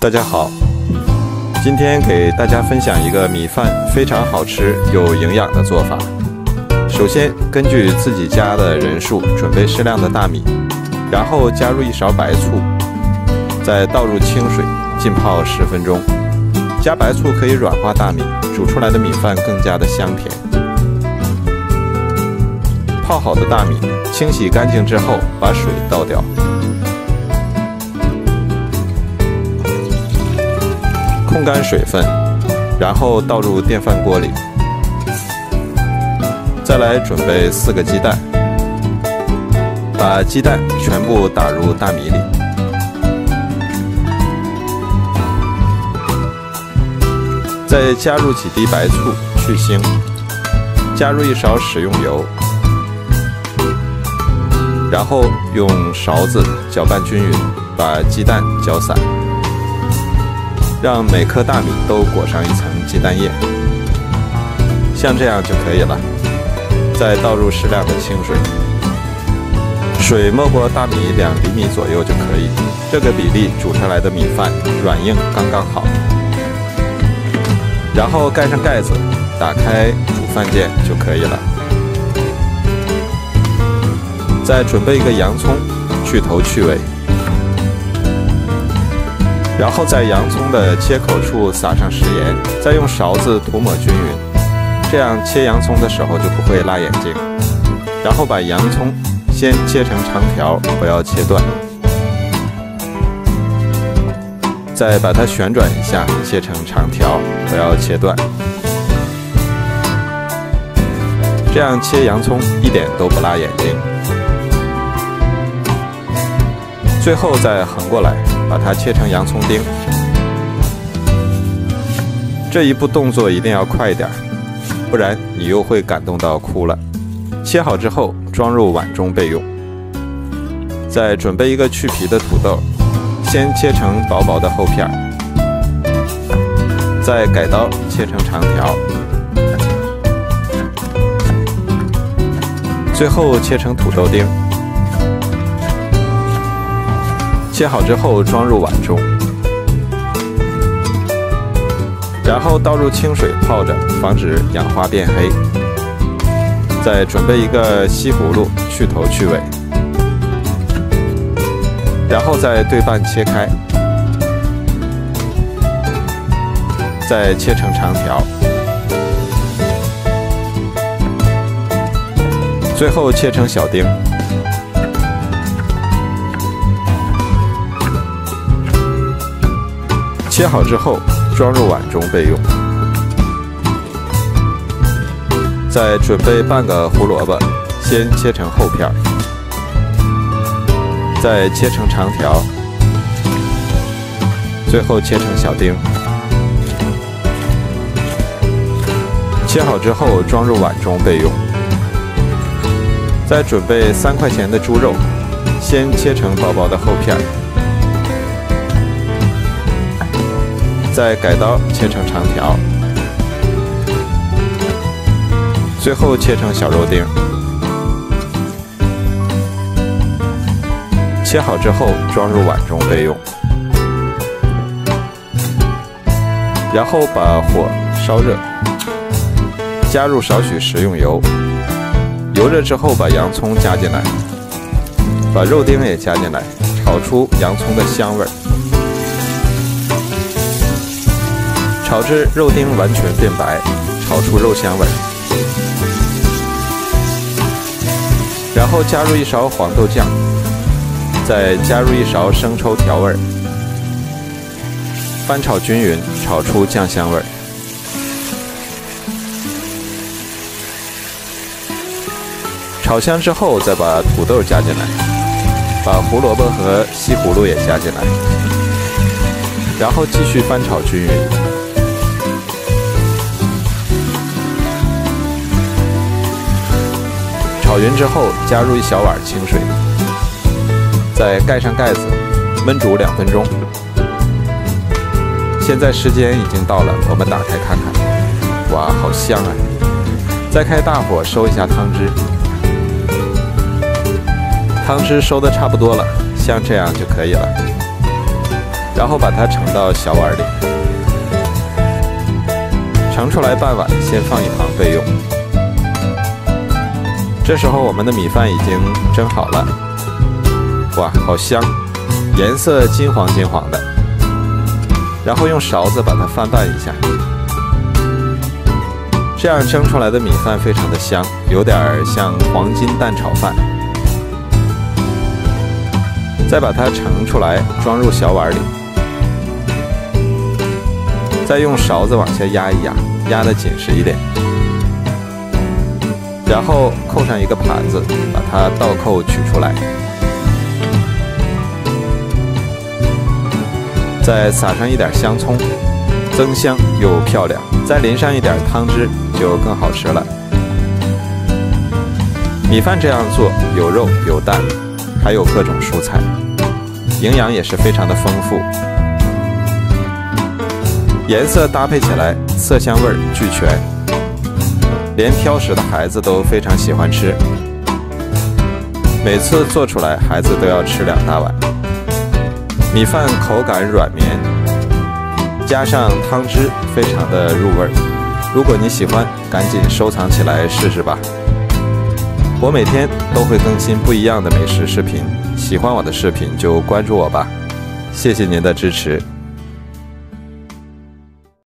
大家好，今天给大家分享一个米饭非常好吃有营养的做法。首先，根据自己家的人数准备适量的大米，然后加入一勺白醋，再倒入清水浸泡十分钟。加白醋可以软化大米，煮出来的米饭更加的香甜。泡好的大米清洗干净之后，把水倒掉。控干水分，然后倒入电饭锅里。再来准备四个鸡蛋，把鸡蛋全部打入大米里，再加入几滴白醋去腥，加入一勺食用油，然后用勺子搅拌均匀，把鸡蛋搅散。让每颗大米都裹上一层鸡蛋液，像这样就可以了。再倒入适量的清水，水没过大米两厘米左右就可以。这个比例煮出来的米饭软硬刚刚好。然后盖上盖子，打开煮饭键就可以了。再准备一个洋葱，去头去尾。然后在洋葱的切口处撒上食盐，再用勺子涂抹均匀，这样切洋葱的时候就不会辣眼睛。然后把洋葱先切成长条，不要切断，再把它旋转一下，切成长条，不要切断。这样切洋葱一点都不辣眼睛。最后再横过来。把它切成洋葱丁，这一步动作一定要快一点，不然你又会感动到哭了。切好之后装入碗中备用。再准备一个去皮的土豆，先切成薄薄的厚片儿，再改刀切成长条，最后切成土豆丁。切好之后装入碗中，然后倒入清水泡着，防止氧化变黑。再准备一个西葫芦，去头去尾，然后再对半切开，再切成长条，最后切成小丁。切好之后，装入碗中备用。再准备半个胡萝卜，先切成厚片儿，再切成长条，最后切成小丁。切好之后，装入碗中备用。再准备三块钱的猪肉，先切成薄薄的厚片儿。再改刀切成长条，最后切成小肉丁。切好之后装入碗中备用。然后把火烧热，加入少许食用油。油热之后把洋葱加进来，把肉丁也加进来，炒出洋葱的香味儿。炒至肉丁完全变白，炒出肉香味，然后加入一勺黄豆酱，再加入一勺生抽调味，翻炒均匀，炒出酱香味儿。炒香之后，再把土豆加进来，把胡萝卜和西葫芦也加进来，然后继续翻炒均匀。炒匀之后，加入一小碗清水，再盖上盖子，焖煮两分钟。现在时间已经到了，我们打开看看，哇，好香啊！再开大火收一下汤汁，汤汁收的差不多了，像这样就可以了。然后把它盛到小碗里，盛出来半碗，先放一旁备用。这时候我们的米饭已经蒸好了，哇，好香，颜色金黄金黄的。然后用勺子把它翻拌一下，这样蒸出来的米饭非常的香，有点像黄金蛋炒饭。再把它盛出来，装入小碗里，再用勺子往下压一压，压得紧实一点。然后扣上一个盘子，把它倒扣取出来，再撒上一点香葱，增香又漂亮。再淋上一点汤汁，就更好吃了。米饭这样做，有肉有蛋，还有各种蔬菜，营养也是非常的丰富。颜色搭配起来，色香味俱全。连挑食的孩子都非常喜欢吃，每次做出来，孩子都要吃两大碗。米饭口感软绵，加上汤汁，非常的入味儿。如果你喜欢，赶紧收藏起来试试吧。我每天都会更新不一样的美食视频，喜欢我的视频就关注我吧。谢谢您的支持。